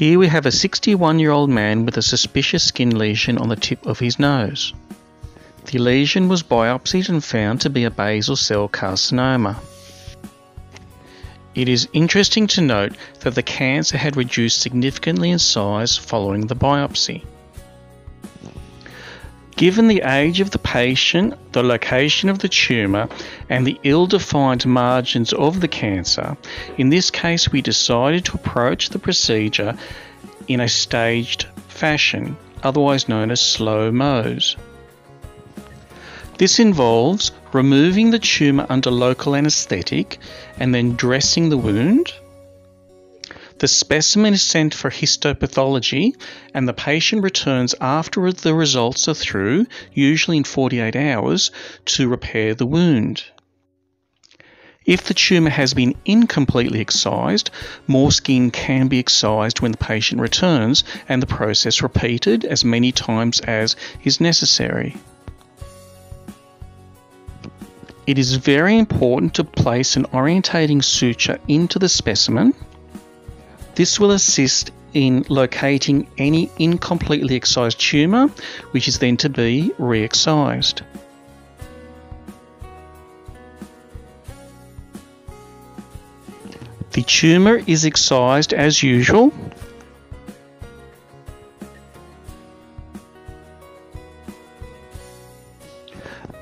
Here we have a 61 year old man with a suspicious skin lesion on the tip of his nose. The lesion was biopsied and found to be a basal cell carcinoma. It is interesting to note that the cancer had reduced significantly in size following the biopsy. Given the age of the patient, the location of the tumour, and the ill defined margins of the cancer, in this case we decided to approach the procedure in a staged fashion, otherwise known as slow Mohs. This involves removing the tumour under local anaesthetic and then dressing the wound the specimen is sent for histopathology and the patient returns after the results are through, usually in 48 hours, to repair the wound. If the tumour has been incompletely excised, more skin can be excised when the patient returns and the process repeated as many times as is necessary. It is very important to place an orientating suture into the specimen this will assist in locating any incompletely excised tumour, which is then to be re excised. The tumour is excised as usual.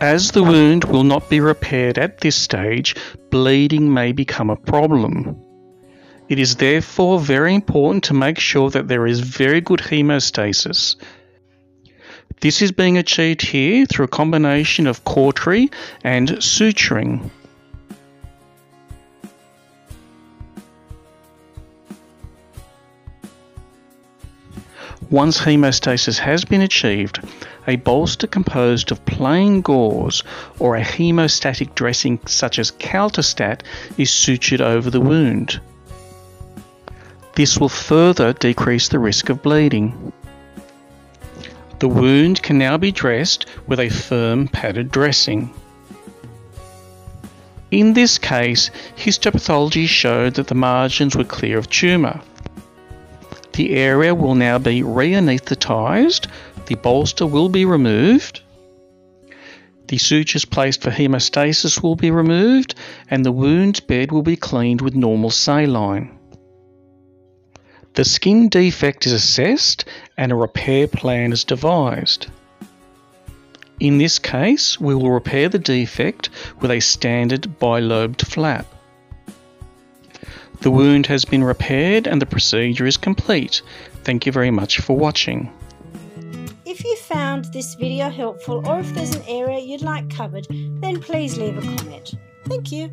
As the wound will not be repaired at this stage, bleeding may become a problem. It is therefore very important to make sure that there is very good hemostasis. This is being achieved here through a combination of cautery and suturing. Once hemostasis has been achieved, a bolster composed of plain gauze or a hemostatic dressing such as Kaltostat is sutured over the wound. This will further decrease the risk of bleeding. The wound can now be dressed with a firm padded dressing. In this case, histopathology showed that the margins were clear of tumour. The area will now be re-anaesthetised, the bolster will be removed, the sutures placed for hemostasis will be removed, and the wound bed will be cleaned with normal saline. The skin defect is assessed and a repair plan is devised. In this case, we will repair the defect with a standard bilobed flap. The wound has been repaired and the procedure is complete. Thank you very much for watching. If you found this video helpful or if there's an area you'd like covered, then please leave a comment. Thank you.